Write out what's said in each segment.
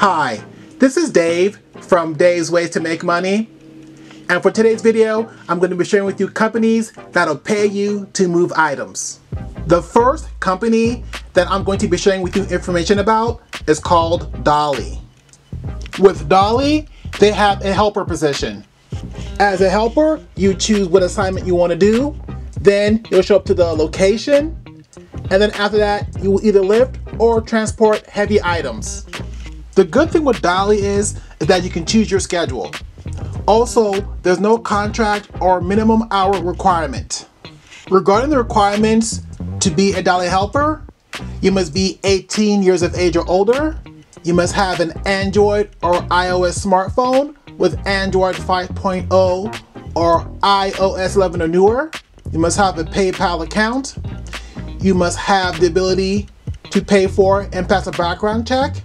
Hi, this is Dave from Dave's Ways to Make Money. And for today's video, I'm going to be sharing with you companies that'll pay you to move items. The first company that I'm going to be sharing with you information about is called Dolly. With Dolly, they have a helper position. As a helper, you choose what assignment you want to do, then you'll show up to the location, and then after that, you will either lift or transport heavy items. The good thing with Dolly is, that you can choose your schedule. Also, there's no contract or minimum hour requirement. Regarding the requirements to be a Dolly helper, you must be 18 years of age or older. You must have an Android or iOS smartphone with Android 5.0 or iOS 11 or newer. You must have a PayPal account. You must have the ability to pay for and pass a background check.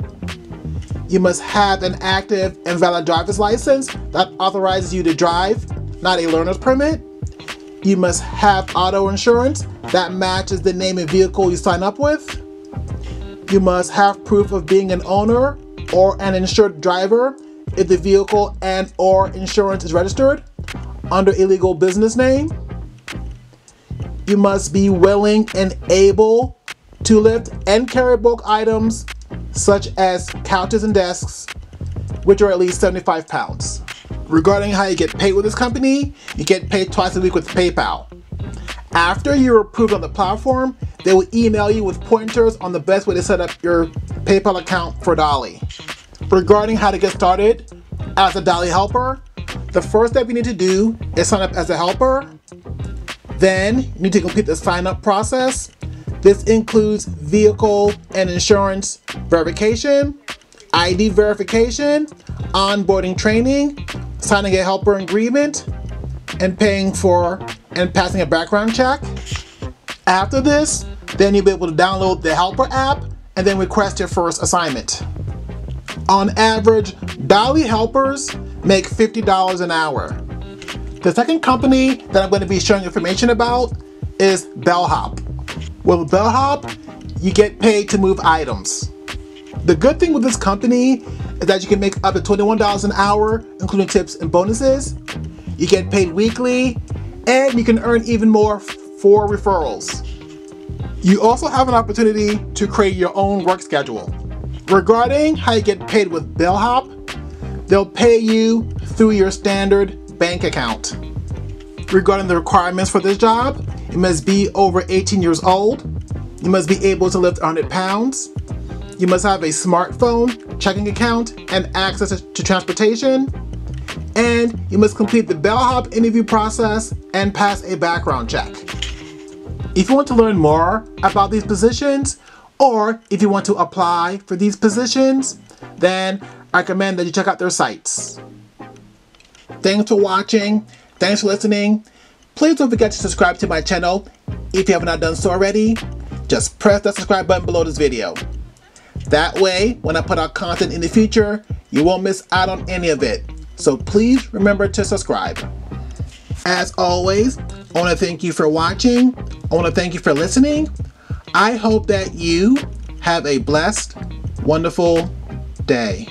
You must have an active and valid driver's license that authorizes you to drive, not a learner's permit. You must have auto insurance that matches the name and vehicle you sign up with. You must have proof of being an owner or an insured driver if the vehicle and or insurance is registered under a legal business name. You must be willing and able to lift and carry bulk items such as couches and desks, which are at least 75 pounds. Regarding how you get paid with this company, you get paid twice a week with PayPal. After you're approved on the platform, they will email you with pointers on the best way to set up your PayPal account for Dolly. Regarding how to get started as a Dolly helper, the first step you need to do is sign up as a helper. Then you need to complete the sign up process this includes vehicle and insurance verification, ID verification, onboarding training, signing a helper agreement, and paying for and passing a background check. After this, then you'll be able to download the helper app and then request your first assignment. On average, Dolly helpers make $50 an hour. The second company that I'm going to be showing information about is Bellhop. With Bellhop, you get paid to move items. The good thing with this company is that you can make up to $21 an hour, including tips and bonuses. You get paid weekly, and you can earn even more for referrals. You also have an opportunity to create your own work schedule. Regarding how you get paid with Bellhop, they'll pay you through your standard bank account. Regarding the requirements for this job, you must be over 18 years old. You must be able to lift 100 pounds. You must have a smartphone, checking account, and access to transportation. And you must complete the bellhop interview process and pass a background check. If you want to learn more about these positions, or if you want to apply for these positions, then I recommend that you check out their sites. Thanks for watching. Thanks for listening. Please don't forget to subscribe to my channel if you have not done so already. Just press that subscribe button below this video. That way, when I put out content in the future, you won't miss out on any of it. So please remember to subscribe. As always, I want to thank you for watching. I want to thank you for listening. I hope that you have a blessed, wonderful day.